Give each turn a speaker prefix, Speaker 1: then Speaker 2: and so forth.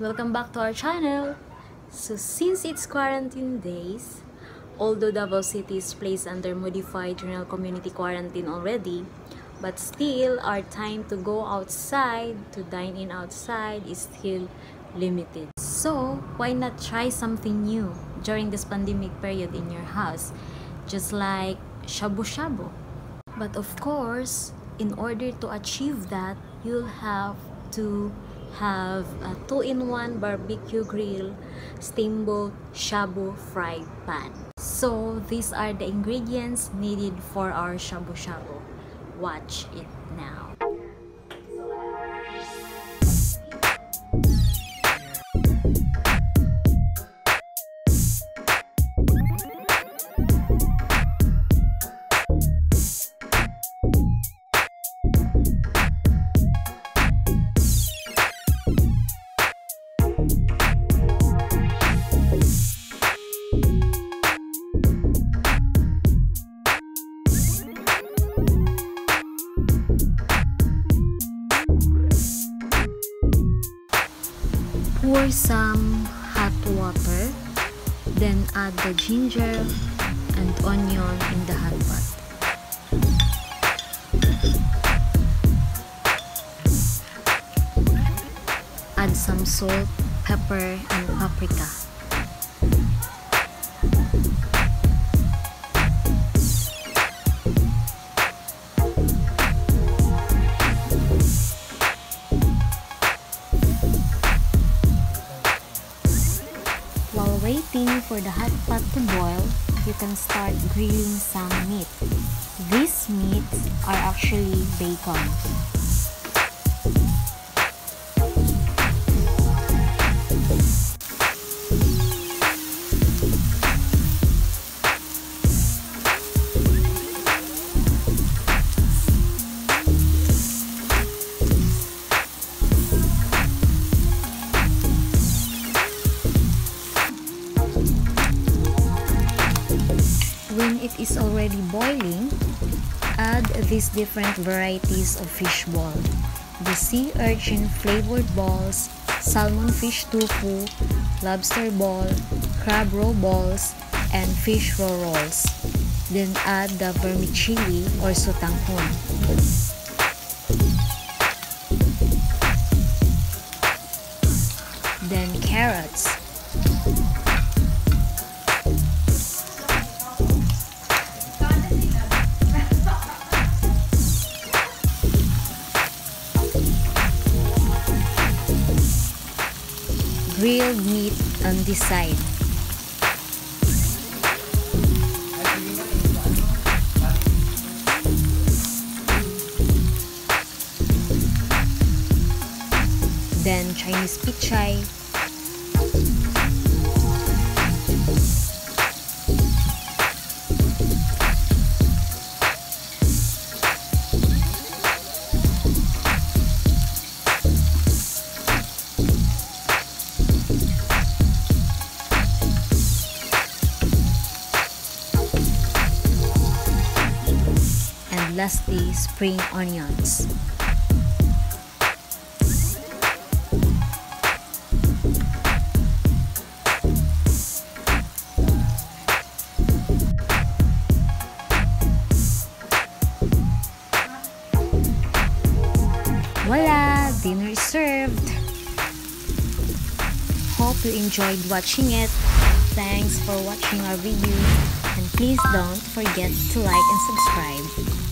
Speaker 1: Welcome back to our channel! So since it's quarantine days, although Davao City is placed under modified general community quarantine already, but still our time to go outside, to dine in outside is still limited. So why not try something new during this pandemic period in your house? Just like shabu-shabu. But of course, in order to achieve that, you'll have to have a two-in-one barbecue grill, steamboat, shabu fried pan. So these are the ingredients needed for our shabu shabu. Watch it now. Pour some hot water, then add the ginger and onion in the hot pot. Add some salt, pepper, and paprika. For the hot pot to boil, you can start grilling some meat. These meats are actually bacon. When it is already boiling, add these different varieties of fish ball. The sea urchin flavored balls, salmon fish tofu, lobster ball, crab roe balls, and fish roe rolls. Then add the vermicelli or sutanghon. Grilled meat this side. Then Chinese pichay. Lastly spring onions. Voila! Dinner is served! Hope you enjoyed watching it. Thanks for watching our video and please don't forget to like and subscribe.